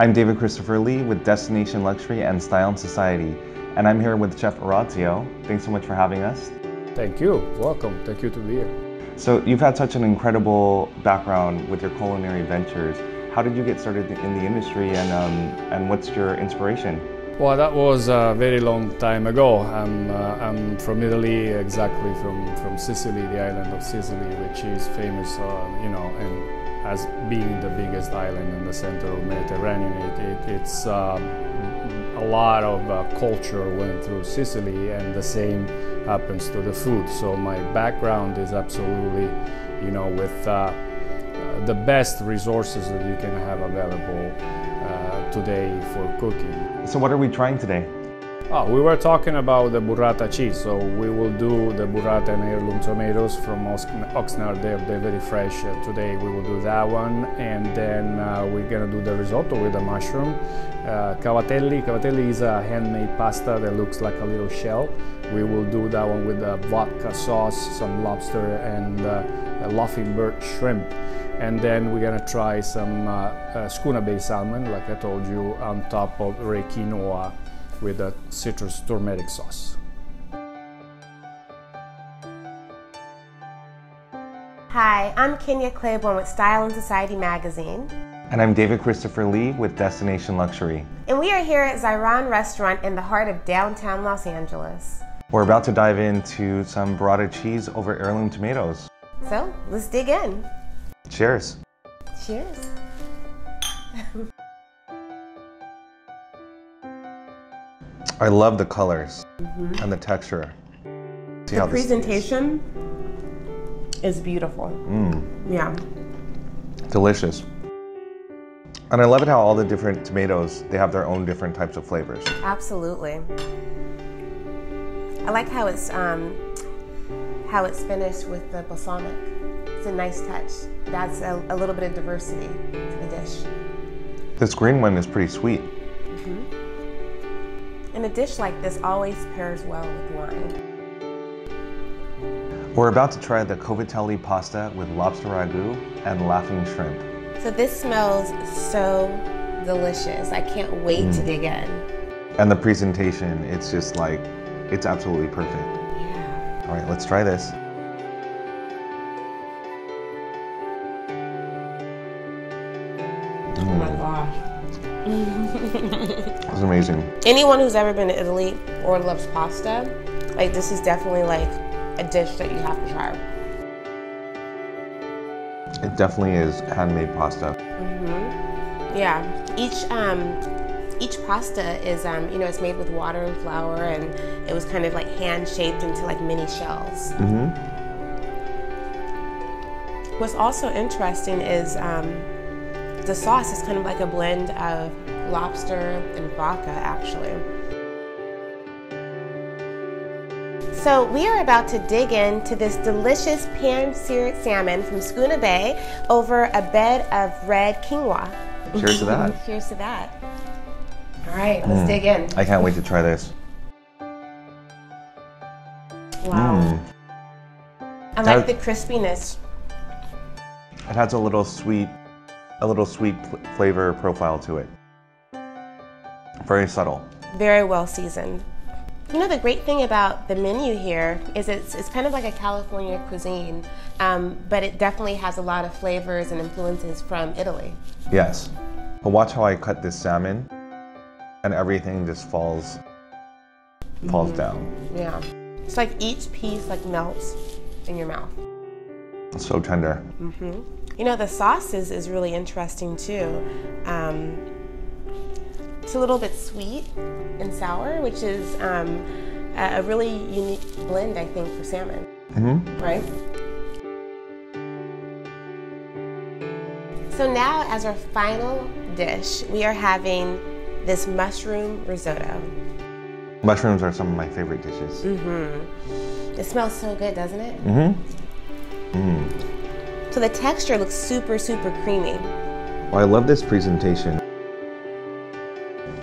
I'm David Christopher Lee with Destination Luxury and Style and Society, and I'm here with Chef Orazio. Thanks so much for having us. Thank you. Welcome. Thank you to be here. So, you've had such an incredible background with your culinary ventures. How did you get started in the industry, and um, and what's your inspiration? Well, that was a very long time ago. I'm, uh, I'm from Italy, exactly from, from Sicily, the island of Sicily, which is famous, uh, you know, and as being the biggest island in the center of Mediterranean. It, it, it's um, a lot of uh, culture went through Sicily, and the same happens to the food. So my background is absolutely, you know, with uh, the best resources that you can have available uh, today for cooking. So, what are we trying today? Oh, we were talking about the burrata cheese, so we will do the burrata and heirloom tomatoes from Oxnard. They're, they're very fresh. Uh, today we will do that one, and then uh, we're gonna do the risotto with the mushroom. Uh, cavatelli. Cavatelli is a handmade pasta that looks like a little shell. We will do that one with the vodka sauce, some lobster, and uh, bird shrimp and then we're gonna try some uh, uh, Schooner Bay salmon, like I told you, on top of Ray quinoa with a citrus turmeric sauce. Hi, I'm Kinya Claiborne with Style and Society magazine. And I'm David Christopher Lee with Destination Luxury. And we are here at Ziran Restaurant in the heart of downtown Los Angeles. We're about to dive into some burrata cheese over heirloom tomatoes. So let's dig in. Cheers. Cheers. I love the colors mm-hmm. and the texture. See the presentation is beautiful. Mm. Yeah. Delicious. And I love it how all the different tomatoes, they have their own different types of flavors. Absolutely. I like how it's um, how it's finished with the balsamic. It's a nice touch. That's a, a little bit of diversity to the dish. This green one is pretty sweet. Dish like this always pairs well with wine. We're about to try the cavatelli pasta with lobster ragu and laughing shrimp. So this smells so delicious. I can't wait mm. to dig in. And the presentation, it's just like, it's absolutely perfect. Yeah. All right, let's try this. Oh my gosh. It's amazing. Anyone who's ever been to Italy or loves pasta, like this is definitely like a dish that you have to try. It definitely is handmade pasta. Mm-hmm. Yeah. Each um, each pasta is um, you know it's made with water and flour, and it was kind of like hand shaped into like mini shells. Mm-hmm. What's also interesting is um, the sauce is kind of like a blend of lobster and vodka, actually. So we are about to dig into this delicious pan-seared salmon from Schooner Bay over a bed of red quinoa. Cheers to that. Cheers to that. All right, let's mm. dig in. I can't wait to try this. Wow. Mm. I like the crispiness. It has a little sweet a little sweet flavor profile to it. Very subtle. Very well seasoned. You know, the great thing about the menu here is it's, it's kind of like a California cuisine, um, but it definitely has a lot of flavors and influences from Italy. Yes. But watch how I cut this salmon and everything just falls falls mm. down. Yeah. It's like each piece like melts in your mouth. It's so tender. Mm-hmm. You know, the sauce is, is really interesting too. Um, it's a little bit sweet and sour, which is um, a really unique blend, I think, for salmon. Mm-hmm. Right? So now, as our final dish, we are having this mushroom risotto. Mushrooms are some of my favorite dishes. Mm-hmm. It smells so good, doesn't it? Mm-hmm. Mm. So the texture looks super, super creamy. Well, I love this presentation.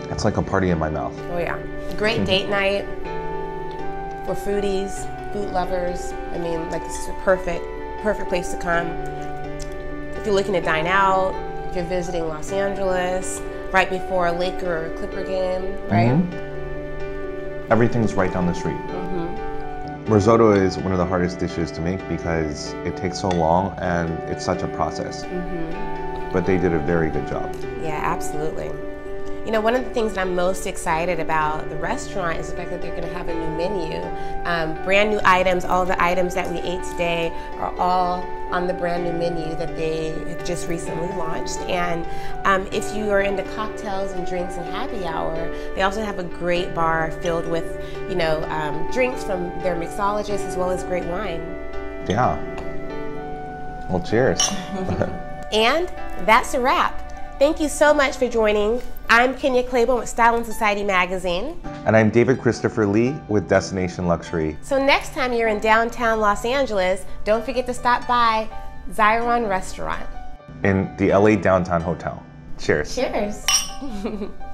It's like a party in my mouth. Oh yeah. Great date night for foodies, food lovers. I mean, like this is a perfect, perfect place to come. If you're looking to dine out, if you're visiting Los Angeles, right before a Laker or a Clipper game, right? Mm-hmm. Everything's right down the street. Risotto is one of the hardest dishes to make because it takes so long and it's such a process. Mm-hmm. But they did a very good job. Yeah, absolutely. You know, one of the things that I'm most excited about the restaurant is the fact that they're going to have a new menu. Um, brand new items, all the items that we ate today are all on the brand new menu that they have just recently launched. And um, if you are into cocktails and drinks and happy hour, they also have a great bar filled with, you know, um, drinks from their mixologists as well as great wine. Yeah. Well, cheers. and that's a wrap. Thank you so much for joining. I'm Kinya Claiborne with Style and Society magazine. And I'm David Christopher Lee with Destination Luxury. So next time you're in downtown Los Angeles, don't forget to stop by Ziran Restaurant in the LA Downtown Hotel. Cheers. Cheers.